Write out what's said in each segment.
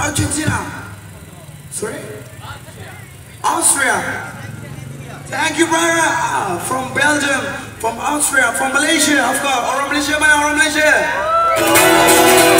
Argentina. Sorry? Austria. Thank you, brother. Ah, from Belgium, from Austria, from Malaysia, of course. Orang Malaysia mana? Orang Malaysia.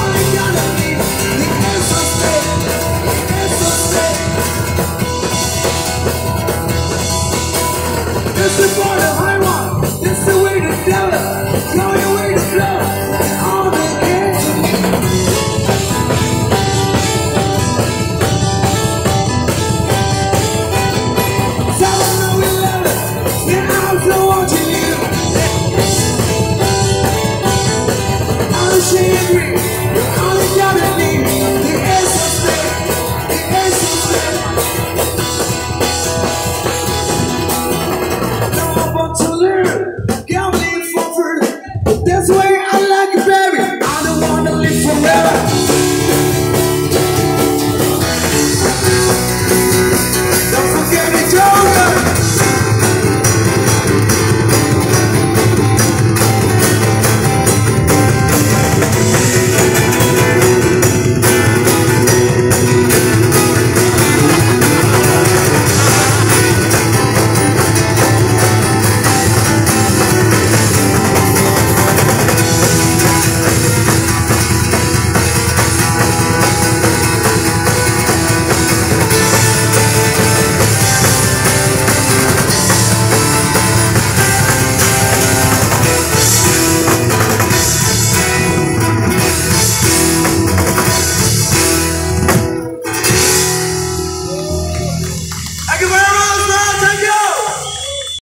Three.